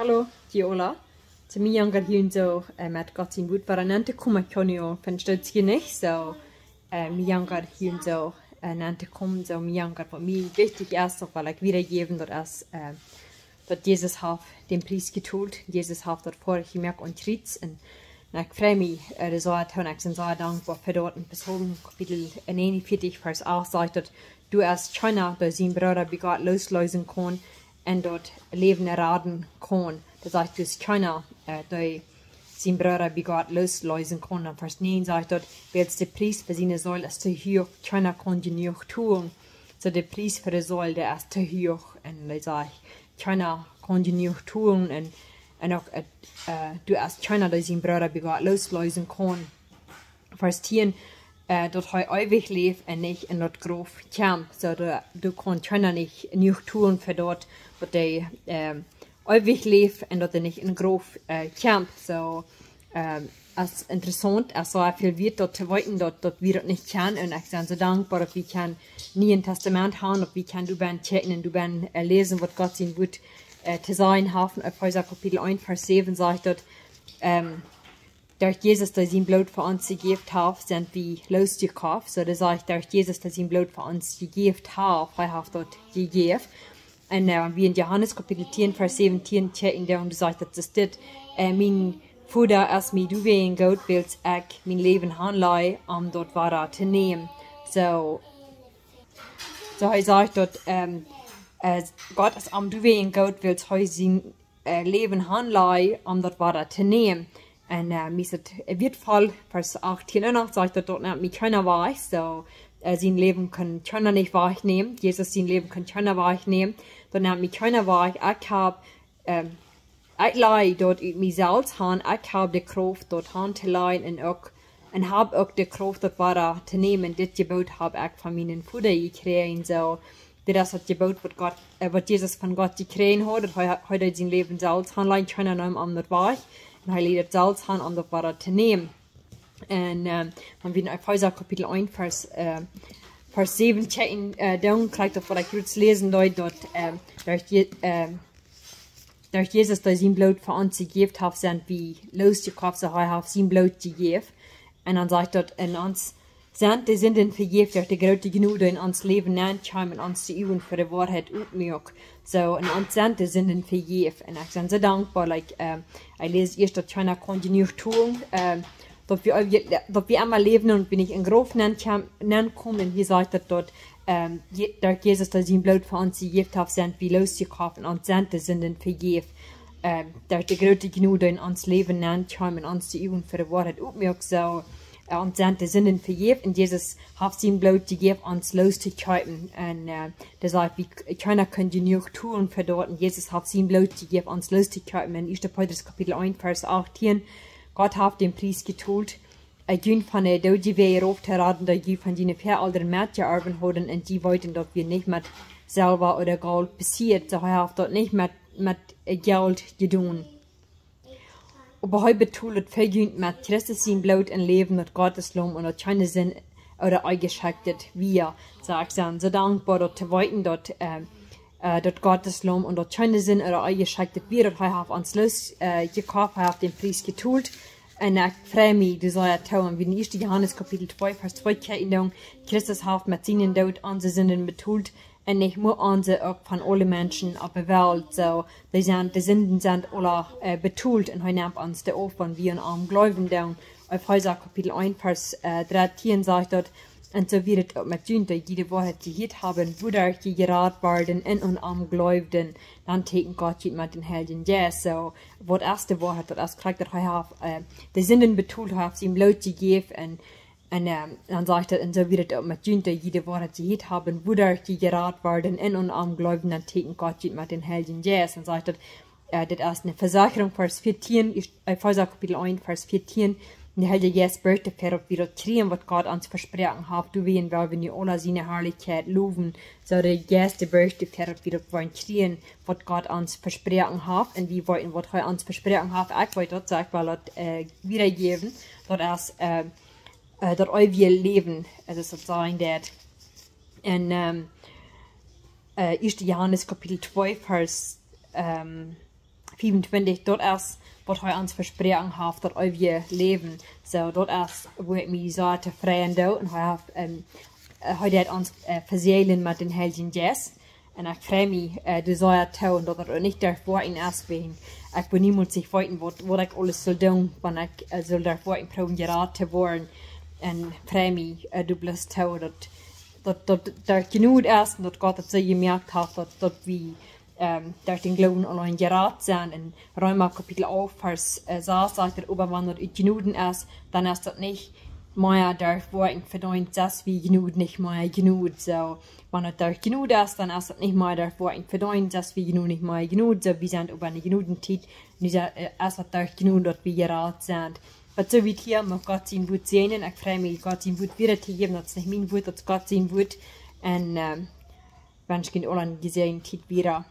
Hallo, die Ola. Zu mir younger hier so äh, mit Gott in Wut war nannte kuma konio von stolz hier nicht so äh, mir younger hier so äh, nannte kommen so mir younger für mich wichtig erst auch weil ich wiedergeben dort erst äh, dort Jesus hat den Preis getult Jesus hat dort vor ich und tritt und ich freue mich äh, war toll ich bin sehr dankbar für dort bis oben Kapitel 49 Vers 8 sagt dort du erst China bei seinem Bruder begot loslösen kann und dort Leben erraten kann. Das heißt, dass keiner äh, die sein Bruder begot loslösen kann. Und Vers 9 sagt dort, wer der Preis für seine Säule ist zu hoch, keiner kann die nicht tun. So der Preis für die Säule, der ist zu hoch. Und er sagt, keiner kann die nicht tun. Und, und auch, äh, du erst keiner, der sein Bruder begot loslösen kann. Vers 10, äh, dat hij ewig leeft en niet in dat grof kamp. So du, du kannst keiner nicht, nicht tun für dort, dat hij ähm, ewig leeft en dat nicht in grof äh, kamp. So, ähm, als interessant, als so viel wird dort weiten, dort, dort wir das nicht kennen. Und ich bin so dankbar, dass wir kann nie ein Testament haben, dass wir kann du ben checken und du ben äh, lesen, was Gott sein wird äh, zu sein haben. Auf Kapitel 1, Vers 7 sagt dort, ähm, durch Jesus, der sein Blut für uns gegeben hat, sind wir losgekauft. So, das heißt, durch Jesus, der sein Blut für uns gegeben hat, hat dort gegeben. Und äh, wie in Johannes Kapitel 10, Vers 17, in der und sagt, das ist das, äh, mein Vater, als mir du wegen Gott willst, ich mein Leben handlei, um dort weiter zu nehmen. So, so er sagt dort, ähm, äh, Gott, als am du wegen Gott willst, heu sein äh, Leben handlei, um dort weiter zu nehmen. En uh, mis het wird voll, vers 18 en 8 sagt dort, dass mich keiner weiß, so äh, sein Leben kann keiner nicht wahrnehmen, Jesus sein Leben kann keiner wahrnehmen, dann hat mich keiner wahr, ich hab, ähm, ich leih dort in mich selbst han, ich hab die Kraft dort han zu leihen und auch, und hab auch die Kraft dort weiter zu nehmen, das Gebot hab ich von meinen Futter gekriegt, so, das hat Gebot, was Gott, äh, was Jesus von Gott gekriegt hat, hat heute sein Leben selbst han, leihen keiner noch anders war, leert zelfs gaan om te nemen. En uh, man weer in Epheser Kapitel 1, Vers, uh, Vers 17 uh, down krijgt of wat ik jetzt lesen deut, dat uh, durch, je, uh, durch Jesus, der sein Blut für uns gegeben hat, sind wie losgekauft, so hat sein Blut gegeben. Und dann sagt dort, in uns die Sünden vergeben, durch die große Gnade in uns Leben nachkommen, uns die Übung für die Wahrheit utmögen. So, und uns sind Sünden vergeben. Und ich bin so dankbar, like, ähm, ich lese erst, dass China kontinuierlich tun, ähm, dass wir, dass wir einmal leben und wenn ich in Grof nennen kommen, wie sagt er dort, ähm, durch Jesus, dass sein Blut für uns gegeben hat, sind wir losgekauft und uns sind die Sünden vergeben. Ähm, durch die große Gnade in uns Leben nachkommen, uns die Übung für die Wahrheit So, und sind die Sünden vergeben und Jesus hat sein Blut gegeben, uns loszukäufen. Und äh, das heißt, wie keiner die nicht tun für dort. Und Jesus hat sein Blut gegeben, uns loszukäufen. In 1. Petrus Kapitel 1, Vers 18, Gott hat den Preis getult. Er ging von der Doji Wehe raufgeraten, der die von den vier alten Mädchen erben haben und die wollten, dass wir nicht mit Silber oder Gold passiert. So hat dort nicht mit, mit Geld getan. Aber bedoelt vergünt met Christus zijn bloot en leven met Gottes loom en dat keine zin oder eingeschaltet wir, sagt dann, so dankbar dort weiten, dort, äh, äh, dort Gottes loom und dort keine Sinn oder eingeschaltet wir, dort hat uns los, äh, gekauft, hat den Preis getult. Und ich freue mich, du sollst tun, wie in 1. Johannes Kapitel 2, Vers 2 Erinnerung, Christus hat mit seinen Tod unsere Sünden betult en ich muss onze ook van alle mensen op de wereld zo. Die zijn, de zinden zijn alle uh, betult en hij neemt ons de op wie een arm geloven doen. Auf Häuser Kapitel 1, Vers äh, 13 sagt dort, und so wird es auch mit Jünter jede Woche gehört haben, wodurch die gerat werden in und am Gläubden, dann teken Gott mit den Helden. Ja, so, was erste Woche, das kriegt er auf, die Sinnen betont hat, ihm laut gegeben, und ähm, dann sagt er, und so wird es auch mit Jünter jede Woche gehört haben, wodurch die gerat werden in und am Gläubden, dann teken Gott mit den Helden. Ja, yes, und sagt er, äh, das ist eine Versicherung, Vers 14, Epheser Kapitel 1, Vers 14, und die Helden yes böte für ob wir kriegen, was Gott uns versprochen hat, du wehen, weil wir alle seine Herrlichkeit loben, so der yes böte für ob wir wollen kriegen, was Gott uns versprochen hat, und wir wollten, was er uns versprochen hat, ich wollte dort sagen, weil er äh, wiedergeben, dort erst, äh, äh, dat wir leben, also sozusagen dat. En um, äh, 1. Johannes Kapitel 2, Vers, ähm, 25 dort erst wat hij ons verspreken heeft dat over je leven. So, dat is waar ik me zo tevreden doe. En hij heeft, um, hij deed ons uh, verzelen met den Heiligen Geist. En ik freue mich, uh, du soll ja tun, dass er nicht davor in erst bin. Ich bin niemand sich weiten, was, ich alles soll tun, wenn ich uh, soll davor in proben geraten worden. En freue mich, uh, du bist tun, dass, dass, dass, dass genug ist und dass Gott das so gemerkt hat, dass, dass wir um, daar den Glauben allein geraten zijn. In Römer Kapitel 11, Vers uh, 6 sagt er, aber wenn das genuden ist, dann ist das nicht mehr davor in verdient, dass wir genug nicht mehr genug. So, wenn das da genug ist, dann ist das nicht mehr davor in verdient, dass wir genug nicht mehr genug. So, wir sind über eine genügend Zeit, und ist das da genug, dass wir geraten sind. Aber so wie hier, mag Gott sein Wort sehen, ich freue mich, Gott sein Wort wieder zu geben, das ist nicht mein Wort, das Gott sein Wort. Und, ähm, wenn ich in Holland gesehen, Zeit wieder.